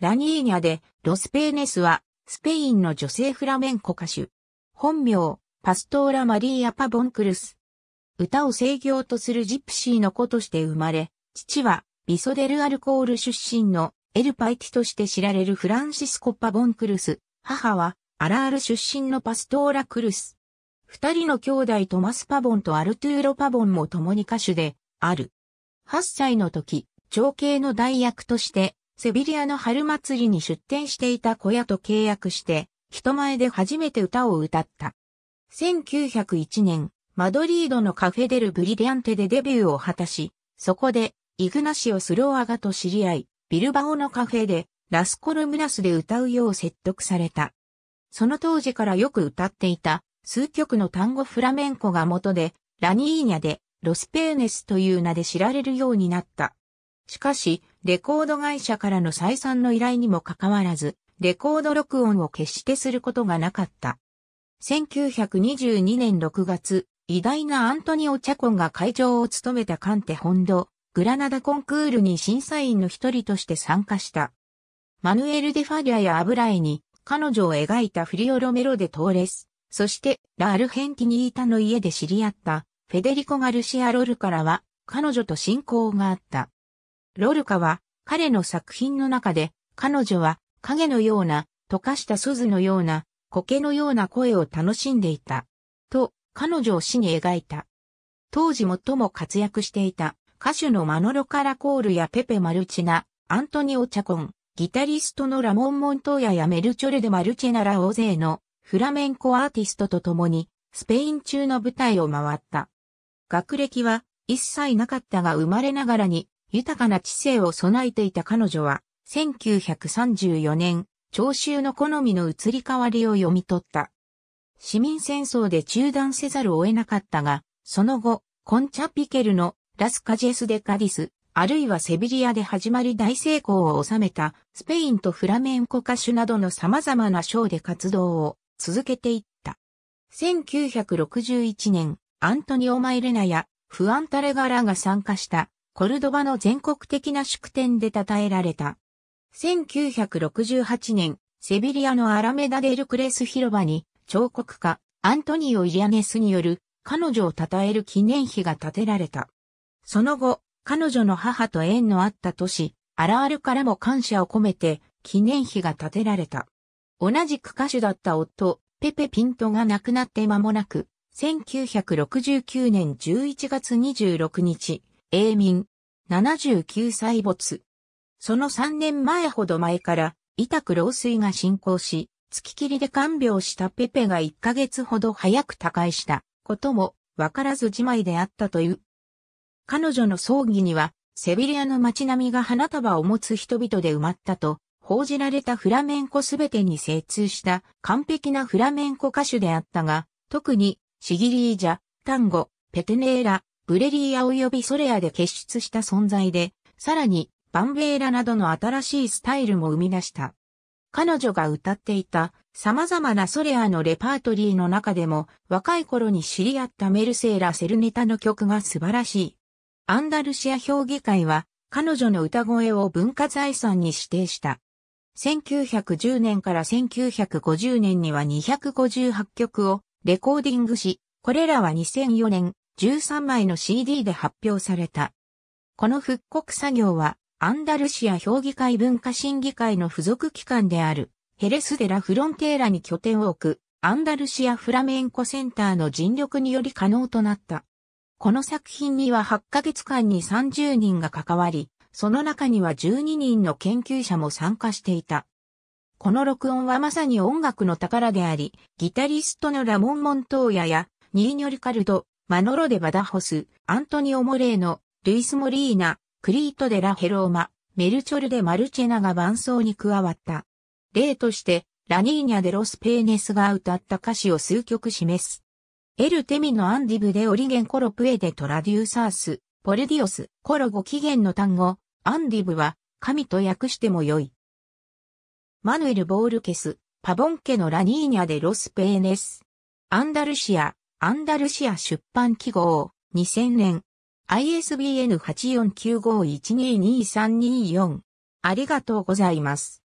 ラニーニャでロスペーネスはスペインの女性フラメンコ歌手。本名、パストーラ・マリーア・パボンクルス。歌を制御とするジプシーの子として生まれ、父はビソデルアルコール出身のエルパイティとして知られるフランシスコ・パボンクルス。母はアラール出身のパストーラ・クルス。二人の兄弟トマス・パボンとアルトゥーロ・パボンも共に歌手である。8歳の時、長兄の代役として、セビリアの春祭りに出展していた小屋と契約して、人前で初めて歌を歌った。1901年、マドリードのカフェデル・ブリリアンテでデビューを果たし、そこで、イグナシオ・スローアガと知り合い、ビルバオのカフェで、ラスコルムナスで歌うよう説得された。その当時からよく歌っていた数曲の単語フラメンコが元で、ラニーニャでロスペーネスという名で知られるようになった。しかし、レコード会社からの再三の依頼にもかかわらず、レコード録音を決してすることがなかった。1922年6月、偉大なアントニオ・チャコンが会長を務めたカンテ本土、グラナダコンクールに審査員の一人として参加した。マヌエル・デ・ファリアやアブライに彼女を描いたフリオロメロ・デ・トーレス、そしてラ・アルヘンティニータの家で知り合ったフェデリコ・ガルシア・ロルからは彼女と親交があった。ロルカは彼の作品の中で彼女は影のような溶かした鈴のような苔のような声を楽しんでいた。と彼女を死に描いた。当時最も活躍していた歌手のマノロ・カラコールやペペ・マルチナ、アントニオ・チャコン、ギタリストのラモン・モントーヤやメルチョル・デ・マルチェナら大勢のフラメンコアーティストと共にスペイン中の舞台を回った。学歴は一切なかったが生まれながらに豊かな知性を備えていた彼女は1934年、聴衆の好みの移り変わりを読み取った。市民戦争で中断せざるを得なかったが、その後、コンチャ・ピケルのラスカジェス・デ・カディス、あるいはセビリアで始まり大成功を収めたスペインとフラメンコ歌手などの様々なショーで活動を続けていった。1961年、アントニオ・マイレナやフアンタレガラが参加したコルドバの全国的な祝典で称えられた。1968年、セビリアのアラメダ・デル・クレス広場に彫刻家アントニオ・イリアネスによる彼女を称える記念碑が建てられた。その後、彼女の母と縁のあった都市、アラールからも感謝を込めて記念碑が建てられた。同じく歌手だった夫、ペペピントが亡くなって間もなく、1969年11月26日、永民、79歳没。その3年前ほど前から、痛く老衰が進行し、月切りで看病したペペが1ヶ月ほど早く他界したことも、わからずじまいであったという。彼女の葬儀には、セビリアの街並みが花束を持つ人々で埋まったと、報じられたフラメンコすべてに精通した完璧なフラメンコ歌手であったが、特にシギリージャ、タンゴ、ペテネーラ、ブレリア及びソレアで結出した存在で、さらにバンベーラなどの新しいスタイルも生み出した。彼女が歌っていた様々なソレアのレパートリーの中でも若い頃に知り合ったメルセーラ・セルネタの曲が素晴らしい。アンダルシア評議会は彼女の歌声を文化財産に指定した。1910年から1950年には258曲をレコーディングし、これらは2004年13枚の CD で発表された。この復刻作業はアンダルシア評議会文化審議会の付属機関であるヘレスデラフロンテーラに拠点を置くアンダルシアフラメンコセンターの尽力により可能となった。この作品には8ヶ月間に30人が関わり、その中には12人の研究者も参加していた。この録音はまさに音楽の宝であり、ギタリストのラモン・モントーヤや、ニーニョリカルド、マノロデ・バダホス、アントニオ・モレーノ、ルイス・モリーナ、クリート・デ・ラ・ヘローマ、メルチョル・デ・マルチェナが伴奏に加わった。例として、ラニーニャ・デ・ロス・ペーネスが歌った歌詞を数曲示す。エルテミのアンディブでオリゲンコロプエでトラデューサース、ポルディオス、コロ語起源の単語、アンディブは神と訳してもよい。マヌエル・ボールケス、パボン家のラニーニャでロスペーネス。アンダルシア、アンダルシア出版記号、2000年。ISBN 8495122324。ありがとうございます。